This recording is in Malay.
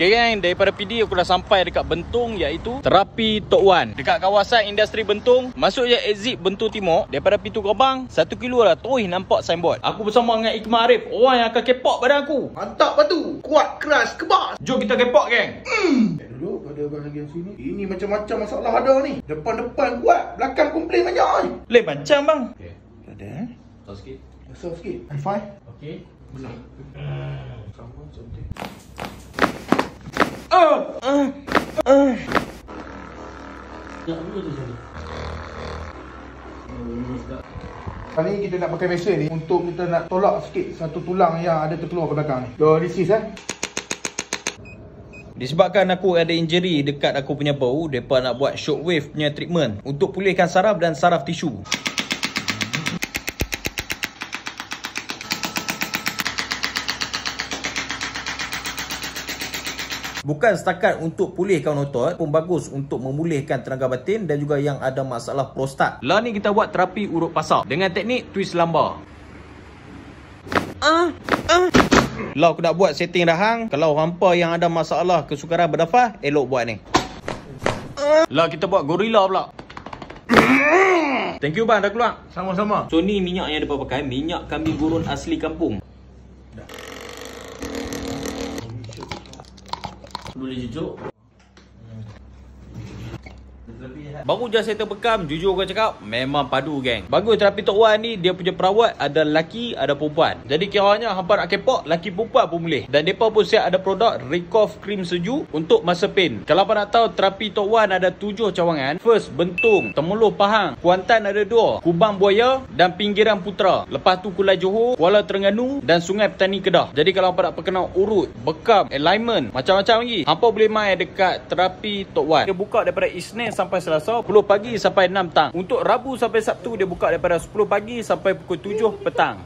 Okay gang, daripada PD aku dah sampai dekat Bentung iaitu Terapi Tok Wan. Dekat kawasan industri Bentung, masuk je exit Bentung Timur. Daripada pintu gerbang, satu kilo lah terus nampak signboard. Aku bersama dengan Iqmah Arif, orang yang akan kepok badan aku. Mantap batu. Kuat, keras, kebas. Jom kita kepok geng. Eh, duduk pada bahagian sini. Ini macam-macam masalah ada ni. Depan-depan kuat, belakang komplain banyak ni. Lain macam bang. Okay. Ada eh? Tahu sikit. Besar sikit. High five. Okay. Belah. Sama cantik. Kali ni kita nak pakai mesin ni untuk kita nak tolak sikit satu tulang yang ada terkeluar ke belakang ni. So this is eh. Disebabkan aku ada injury dekat aku punya bau, depa nak buat shockwave punya treatment untuk pulihkan saraf dan saraf tisu. Bukan setakat untuk pulihkan otot pun bagus untuk memulihkan tenaga batin dan juga yang ada masalah prostat. Lah ni kita buat terapi urut pasak dengan teknik twist lambar. Ah, ah. Lah aku nak buat setting rahang. Kalau hampa yang ada masalah kesukaran bernafas Elok buat ni. Lah kita buat gorila pula. Thank you bang. Dah keluar. Sama-sama. So ni minyak yang depa pakai. Minyak kambing gurun asli kampung Boleh jujur Baru je saya terbekam Jujur kau cakap Memang padu geng. Bagus terapi Tok Wan ni Dia punya perawat Ada lelaki Ada perempuan. Jadi kiranya Hampa nak kepok Lelaki perempuan pun boleh. Dan mereka pun siap ada produk Recoff Cream Sejuk Untuk masa pain. Kalau apa nak tahu Terapi Tok Wan ada tujuh cawangan. First Bentung Temeloh Pahang Kuantan ada dua Kubang Buaya Dan Pinggiran Putra. Lepas tu Kulai Johor Kuala Terengganu Dan Sungai Petani Kedah. Jadi kalau hampa nak perkenal urut Bekam Alignment Macam-macam lagi Hampa boleh main dekat Terapi Tok Wan. Dia buka daripada Isnin sampai Selasa 10 pagi sampai 6 petang. Untuk Rabu sampai Sabtu Dia buka daripada 10 pagi sampai pukul 7 petang